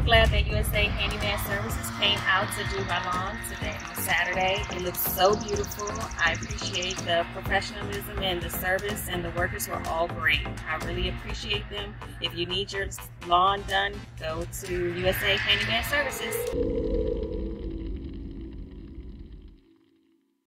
so glad that USA Handyman Services came out to do my lawn today, on Saturday. It looks so beautiful. I appreciate the professionalism and the service, and the workers were all great. I really appreciate them. If you need your lawn done, go to USA Handyman Services.